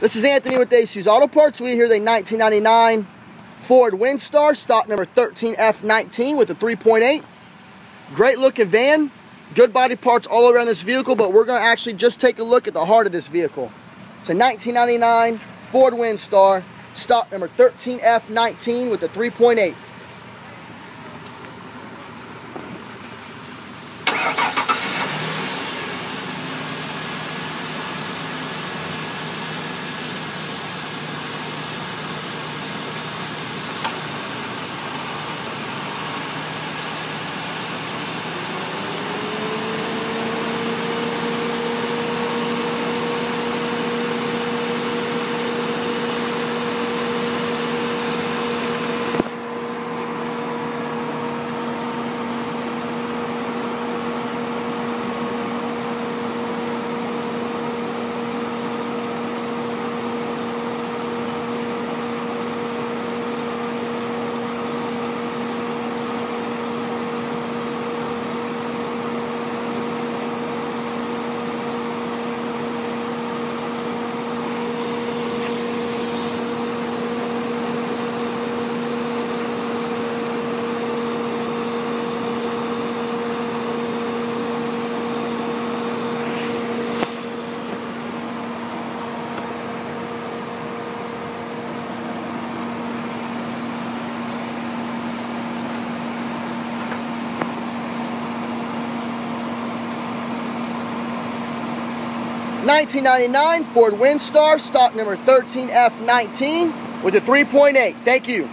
This is Anthony with Ace Auto Parts. We here the 1999 Ford Windstar, stock number 13F19 with a 3.8. Great looking van. Good body parts all around this vehicle, but we're going to actually just take a look at the heart of this vehicle. It's a 1999 Ford Windstar, stock number 13F19 with a 3.8. 1999 Ford Windstar, stock number 13F19 with a 3.8. Thank you.